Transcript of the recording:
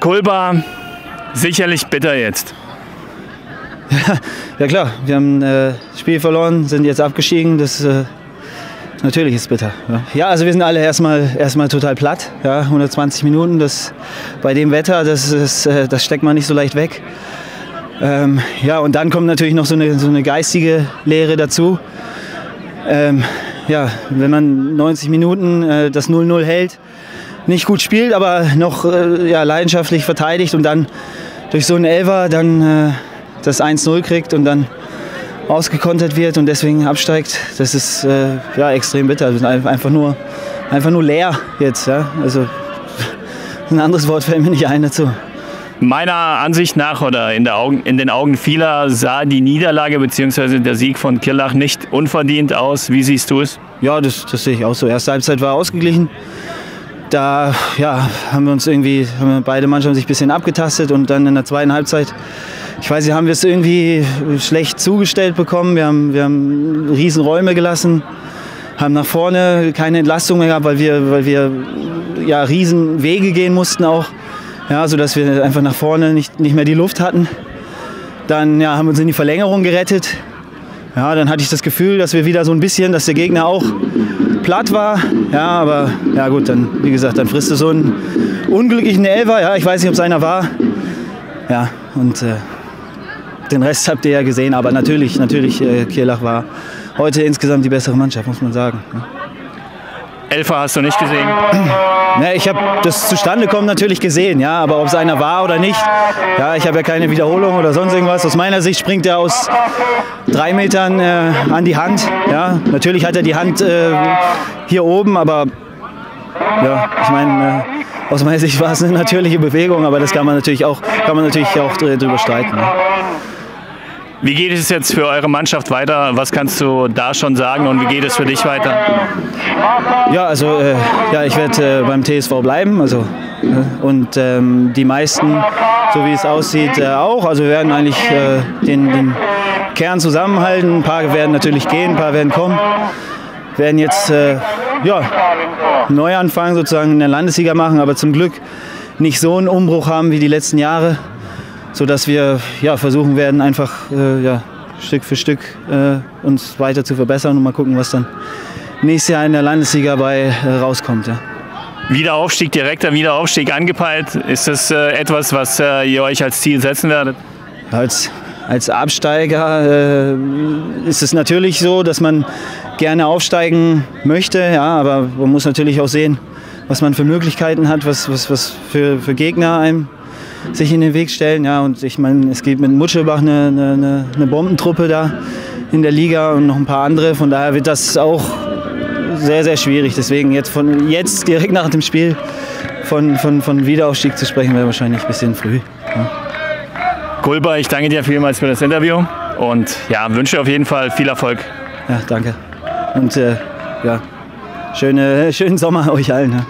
Kulba, sicherlich bitter jetzt. Ja klar, wir haben äh, Spiel verloren, sind jetzt abgestiegen. Das äh, natürlich ist bitter. Ja. ja. also wir sind alle erstmal erstmal total platt. Ja, 120 Minuten, das bei dem Wetter, das, ist, äh, das steckt man nicht so leicht weg. Ähm, ja, und dann kommt natürlich noch so eine, so eine geistige Lehre dazu. Ähm, ja, wenn man 90 Minuten äh, das 0-0 hält, nicht gut spielt, aber noch äh, ja, leidenschaftlich verteidigt und dann durch so einen Elfer dann äh, das 1-0 kriegt und dann ausgekontert wird und deswegen absteigt, das ist äh, ja, extrem bitter. Das ist einfach nur, einfach nur leer jetzt. Ja? Also ein anderes Wort fällt mir nicht ein dazu. Meiner Ansicht nach oder in, Augen, in, den Augen vieler sah die Niederlage bzw. der Sieg von Kirlach nicht unverdient aus. Wie siehst du es? Ja, das, das sehe ich auch so. Erste Halbzeit war ausgeglichen. Da ja, haben wir uns irgendwie, haben beide Mannschaften sich ein bisschen abgetastet und dann in der zweiten Halbzeit ich weiß nicht, haben wir es irgendwie schlecht zugestellt bekommen. Wir haben, wir haben Riesenräume gelassen, haben nach vorne keine Entlastung mehr gehabt, weil wir, weil wir ja, riesen Wege gehen mussten auch. Ja, sodass wir einfach nach vorne nicht, nicht mehr die Luft hatten. Dann ja, haben wir uns in die Verlängerung gerettet. Ja, dann hatte ich das Gefühl, dass wir wieder so ein bisschen, dass der Gegner auch platt war. Ja, aber ja gut, dann, wie gesagt, dann frisst du so einen unglücklichen Elfer. Ja, ich weiß nicht, ob es einer war. Ja, und äh, den Rest habt ihr ja gesehen, aber natürlich, natürlich, äh, Kirlach war heute insgesamt die bessere Mannschaft, muss man sagen. Elfer hast du nicht gesehen? Ja, ich habe das Zustandekommen natürlich gesehen, ja, aber ob es einer war oder nicht, ja, ich habe ja keine Wiederholung oder sonst irgendwas. Aus meiner Sicht springt er aus drei Metern äh, an die Hand. Ja, natürlich hat er die Hand äh, hier oben, aber ja, ich meine, äh, aus meiner Sicht war es eine natürliche Bewegung, aber das kann man natürlich auch, kann man natürlich auch drüber streiten. Ja. Wie geht es jetzt für eure Mannschaft weiter? Was kannst du da schon sagen und wie geht es für dich weiter? Ja, also äh, ja, ich werde äh, beim TSV bleiben. Also, äh, und ähm, die meisten, so wie es aussieht, äh, auch. Also wir werden eigentlich äh, den, den, Kern zusammenhalten. Ein paar werden natürlich gehen, ein paar werden kommen. Wir werden jetzt äh, ja, Neuanfang sozusagen in der Landesliga machen, aber zum Glück nicht so einen Umbruch haben wie die letzten Jahre sodass wir ja, versuchen werden, einfach äh, ja, Stück für Stück äh, uns weiter zu verbessern und mal gucken, was dann nächstes Jahr in der Landesliga bei äh, rauskommt. Ja. Wiederaufstieg, direkter Wiederaufstieg angepeilt. Ist das äh, etwas, was äh, ihr euch als Ziel setzen werdet? Als, als Absteiger äh, ist es natürlich so, dass man gerne aufsteigen möchte, ja, aber man muss natürlich auch sehen, was man für Möglichkeiten hat, was, was, was für, für Gegner einem sich in den Weg stellen. Ja, und ich meine, es geht mit Mutschelbach eine, eine, eine Bombentruppe da in der Liga und noch ein paar andere. Von daher wird das auch sehr, sehr schwierig. Deswegen jetzt, von, jetzt direkt nach dem Spiel von, von, von Wiederaufstieg zu sprechen, wäre wahrscheinlich ein bisschen früh. Ja. Kulba, ich danke dir vielmals für das Interview und ja, wünsche auf jeden Fall viel Erfolg. Ja, danke. Und äh, ja, schöne, schönen Sommer euch allen. Ja.